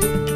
Bye.